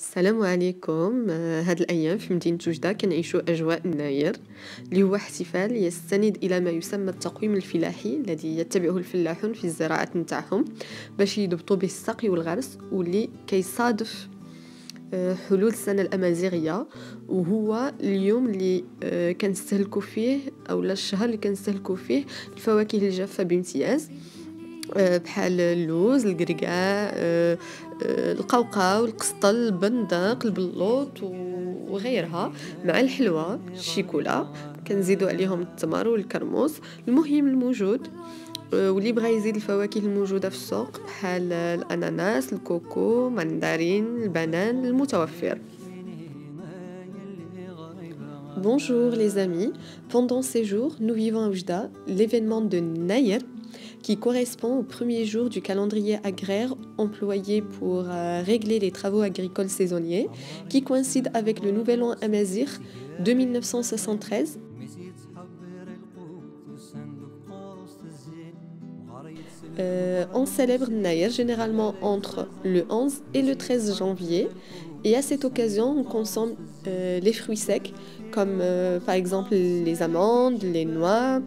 السلام عليكم. آه، هاد الأيام في مدينة وجدة كنعيشو أجواء الناير اللي هو احتفال يستند إلى ما يسمى التقويم الفلاحي الذي يتبعه الفلاحون في الزراعة نتاعهم باش يضبطوا به السقي والغرس واللي كيصادف آه، حلول السنة الأمازيغية. وهو اليوم اللي آه، كنستهلكو فيه أو الشهر اللي كنستهلكو فيه الفواكه الجافة بامتياز. بحال اللوز القرقاع آه، آه، القوقاو القسطل البندق البلوط وغيرها مع الحلوى الشيكولا. كنزيدو عليهم التمر والكرموس. المهم الموجود واللي بغى يزيد الفواكه الموجودة في السوق بحال الأناناس الكوكو ماندارين البنان المتوفر. Bonjour les amis, pendant ces jours, nous vivons à Oujda l'événement de Nayer, qui correspond au premier jour du calendrier agraire employé pour euh, régler les travaux agricoles saisonniers, qui coïncide avec le nouvel an amazir de 1973. Euh, on célèbre Nayer généralement entre le 11 et le 13 janvier. Et à cette occasion, on consomme euh, les fruits secs, comme par exemple les amandes, les noix,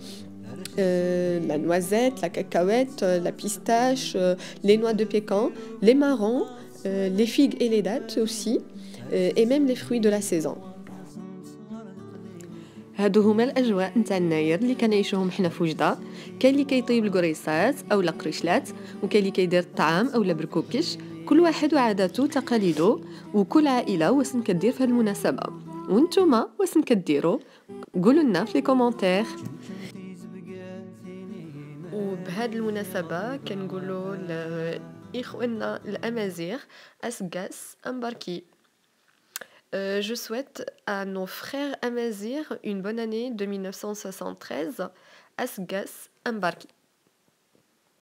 euh, la noisette, la cacahuète, euh, la pistache, euh, les noix de pécan, les marrons, les figues et les dattes aussi, et même les fruits de la saison. هادو هما الاجواء نتاع الناير اللي كنعيشوهم حنا في وجده كاين اللي كيطيب القريصات او القريشلات وكاين اللي كيدير الطعام او بركوكش كل واحد وعاداته وتقاليده وكل عائلة واسم كدير في المناسبه وأنتم واسم كديروا قولوا لنا في لي وبهذه المناسبة كنقولوا لإخواننا الأمازيغ أسقاس أمباركي Je souhaite à nos frères amazirs une bonne année de 1973. Asgas Ambarki.